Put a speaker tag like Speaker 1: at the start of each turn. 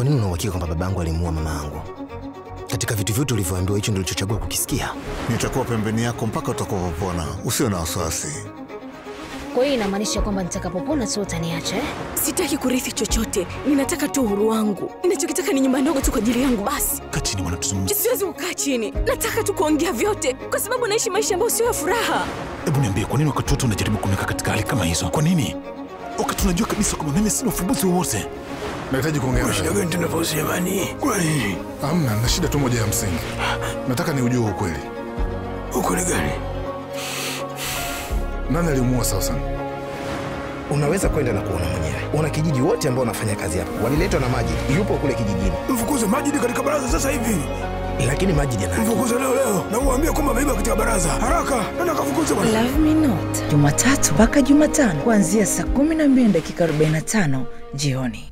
Speaker 1: Kwa nini unauhakika kwamba babangu alimuua mama yangu? Katika vitu vyote ulivyoambiwa, hicho ndio ulichochagua kukisikia?
Speaker 2: Nitakuwa pembeni yako mpaka utakapopona, usio na wasiwasi.
Speaker 3: Kwa hiyo inamaanisha kwamba nitakapopona tu utaniacha eh?
Speaker 4: Sitaki kurithi chochote, ninataka tu uhuru wangu. Ninachokitaka ni nyumba ndogo tu kwa ajili yangu basi.
Speaker 5: Kaa chini mwana, tuzungumze.
Speaker 4: Siwezi kukaa chini, nataka tu kuongea vyote, kwa sababu naishi maisha ambayo sio ya furaha.
Speaker 5: Hebu niambie, kwa nini wakati wote unajaribu kuniweka katika hali kama hizo? Kwa nini wakati unajua kabisa kwamba mimi sina ufumbuzi wowote?
Speaker 6: Nahitaji kuongea na wewe.
Speaker 5: gani tunavyohusu jamani? Kwa nini?
Speaker 6: Hamna, na shida tu moja ya msingi. Nataka ni ujue ukweli.
Speaker 5: Ukweli gani?
Speaker 6: Nani alimuua Sausan?
Speaker 1: Unaweza kwenda na kuona mwenyewe. Una kijiji wote ambao wanafanya kazi hapa waliletwa na Majid, yupo kule kijijini,
Speaker 7: Mfukuze Majidi katika baraza sasa hivi.
Speaker 1: lakini Majid ana
Speaker 7: Mfukuze leo leo na uambie kwamba ameiba katika baraza. Haraka, nenda kafukuze bwana.
Speaker 8: Love Me Not Jumatatu mpaka Jumatano kuanzia saa 12 dakika 45 jioni.